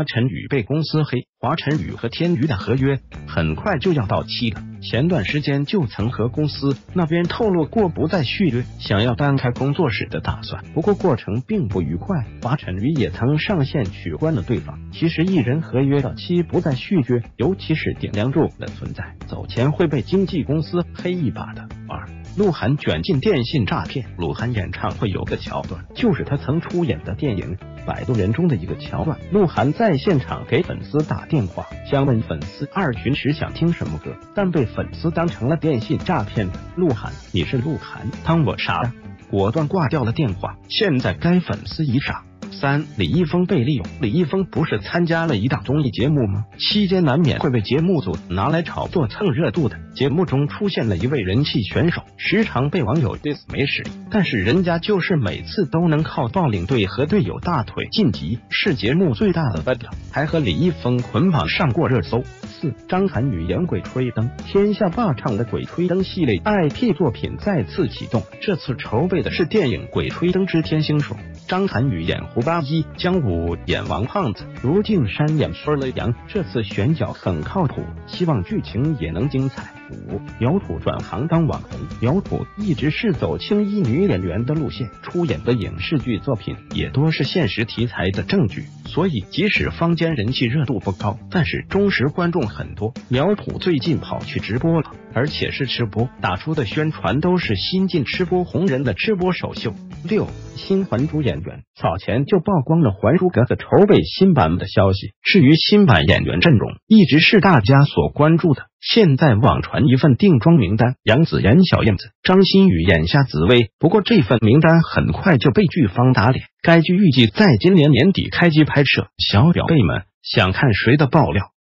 华晨宇被公司黑，华晨宇和天娱的合约很快就要到期了。前段时间就曾和公司那边透露过不再续约，想要单开工作室的打算。不过过程并不愉快，华晨宇也曾上线取关了对方。其实艺人合约到期不再续约，尤其是顶梁柱的存在，走前会被经纪公司黑一把的。二，鹿晗卷进电信诈骗。鹿晗演唱会有个桥段，就是他曾出演的电影。摆渡人中的一个桥段，鹿晗在现场给粉丝打电话，想问粉丝二群时想听什么歌，但被粉丝当成了电信诈骗。鹿晗，你是鹿晗，当我傻？果断挂掉了电话。现在该粉丝已傻。三李易峰被利用，李易峰不是参加了一档综艺节目吗？期间难免会被节目组拿来炒作蹭热度的。节目中出现了一位人气选手，时常被网友 diss 没实力，但是人家就是每次都能靠抱领队和队友大腿晋级，是节目最大的 battle，还和李易峰捆绑上过热搜。四张涵予演《鬼吹灯》，天下霸唱的《鬼吹灯》系列 IP 作品再次启动，这次筹备的是电影《鬼吹灯之天星手》。张涵予演胡八一，姜武演王胖子，卢靖姗演孙雷阳。这次选角很靠谱，希望剧情也能精彩。五姚土转行当网红，姚土一直是走青衣女演员的路线，出演的影视剧作品也多是现实题材的正剧，所以即使坊间人气热度不高，但是忠实观众很多。苗圃最近跑去直播了，而且是吃播，打出的宣传都是新晋吃播红人的吃播首秀。六新还珠演员早前就曝光了《还珠格格》筹备新版的消息。至于新版演员阵容，一直是大家所关注的。现在网传一份定妆名单，杨紫演小燕子，张馨予演下紫薇。不过这份名单很快就被剧方打脸。该剧预计在今年年底开机拍摄。小表妹们想看谁的爆料？